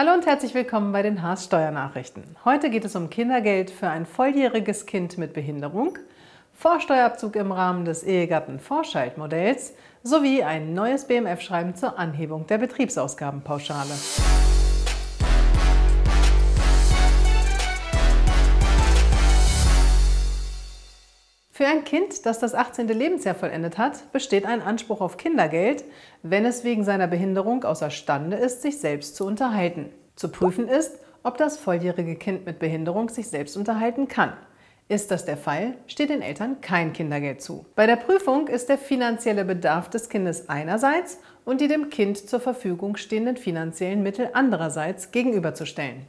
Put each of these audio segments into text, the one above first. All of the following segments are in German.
Hallo und herzlich willkommen bei den Haas Steuernachrichten. Heute geht es um Kindergeld für ein volljähriges Kind mit Behinderung, Vorsteuerabzug im Rahmen des Ehegatten-Vorschaltmodells sowie ein neues BMF-Schreiben zur Anhebung der Betriebsausgabenpauschale. Für ein Kind, das das 18. Lebensjahr vollendet hat, besteht ein Anspruch auf Kindergeld, wenn es wegen seiner Behinderung außerstande ist, sich selbst zu unterhalten. Zu prüfen ist, ob das volljährige Kind mit Behinderung sich selbst unterhalten kann. Ist das der Fall, steht den Eltern kein Kindergeld zu. Bei der Prüfung ist der finanzielle Bedarf des Kindes einerseits und die dem Kind zur Verfügung stehenden finanziellen Mittel andererseits gegenüberzustellen.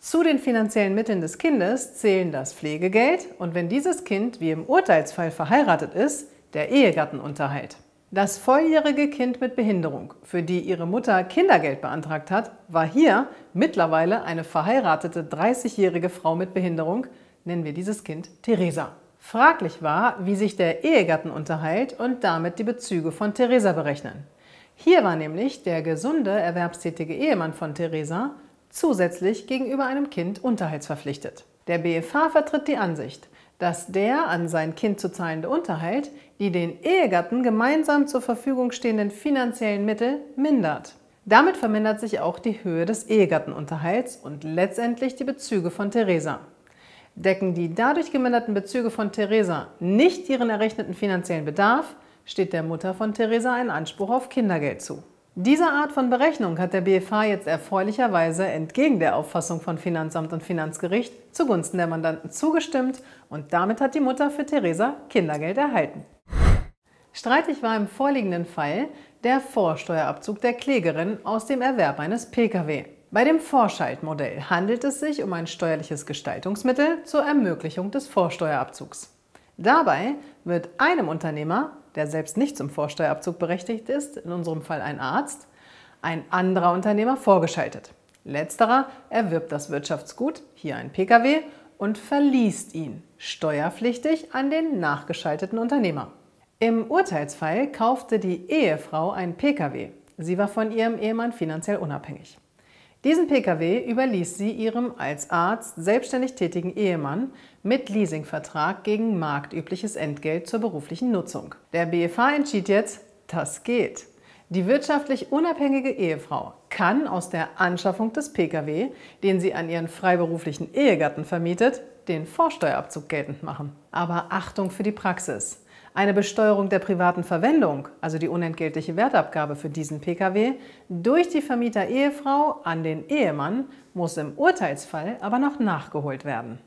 Zu den finanziellen Mitteln des Kindes zählen das Pflegegeld und wenn dieses Kind wie im Urteilsfall verheiratet ist, der Ehegattenunterhalt. Das volljährige Kind mit Behinderung, für die ihre Mutter Kindergeld beantragt hat, war hier mittlerweile eine verheiratete 30-jährige Frau mit Behinderung, nennen wir dieses Kind Theresa. Fraglich war, wie sich der Ehegattenunterhalt und damit die Bezüge von Theresa berechnen. Hier war nämlich der gesunde, erwerbstätige Ehemann von Theresa zusätzlich gegenüber einem Kind unterhaltsverpflichtet. Der BFH vertritt die Ansicht, dass der an sein Kind zu zahlende Unterhalt die den Ehegatten gemeinsam zur Verfügung stehenden finanziellen Mittel mindert. Damit vermindert sich auch die Höhe des Ehegattenunterhalts und letztendlich die Bezüge von Theresa. Decken die dadurch geminderten Bezüge von Theresa nicht ihren errechneten finanziellen Bedarf, steht der Mutter von Theresa ein Anspruch auf Kindergeld zu. Dieser Art von Berechnung hat der BFH jetzt erfreulicherweise entgegen der Auffassung von Finanzamt und Finanzgericht zugunsten der Mandanten zugestimmt und damit hat die Mutter für Theresa Kindergeld erhalten. Streitig war im vorliegenden Fall der Vorsteuerabzug der Klägerin aus dem Erwerb eines Pkw. Bei dem Vorschaltmodell handelt es sich um ein steuerliches Gestaltungsmittel zur Ermöglichung des Vorsteuerabzugs. Dabei wird einem Unternehmer der selbst nicht zum Vorsteuerabzug berechtigt ist, in unserem Fall ein Arzt, ein anderer Unternehmer vorgeschaltet. Letzterer erwirbt das Wirtschaftsgut, hier ein Pkw, und verliest ihn steuerpflichtig an den nachgeschalteten Unternehmer. Im Urteilsfall kaufte die Ehefrau ein Pkw. Sie war von ihrem Ehemann finanziell unabhängig. Diesen Pkw überließ sie ihrem als Arzt selbstständig tätigen Ehemann mit Leasingvertrag gegen marktübliches Entgelt zur beruflichen Nutzung. Der BFH entschied jetzt, das geht. Die wirtschaftlich unabhängige Ehefrau kann aus der Anschaffung des Pkw, den sie an ihren freiberuflichen Ehegatten vermietet, den Vorsteuerabzug geltend machen. Aber Achtung für die Praxis. Eine Besteuerung der privaten Verwendung, also die unentgeltliche Wertabgabe für diesen Pkw, durch die Vermieter-Ehefrau an den Ehemann muss im Urteilsfall aber noch nachgeholt werden.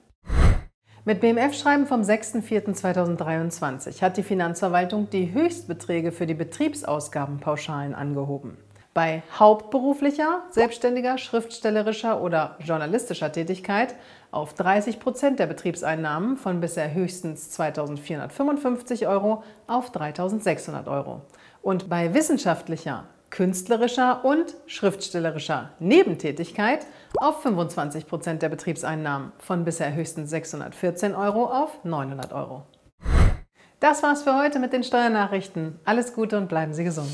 Mit BMF-Schreiben vom 6.4.2023 hat die Finanzverwaltung die Höchstbeträge für die Betriebsausgabenpauschalen angehoben. Bei hauptberuflicher, selbstständiger, schriftstellerischer oder journalistischer Tätigkeit auf 30 Prozent der Betriebseinnahmen von bisher höchstens 2.455 Euro auf 3.600 Euro. Und bei wissenschaftlicher, künstlerischer und schriftstellerischer Nebentätigkeit auf 25 Prozent der Betriebseinnahmen von bisher höchstens 614 Euro auf 900 Euro. Das war's für heute mit den Steuernachrichten. Alles Gute und bleiben Sie gesund.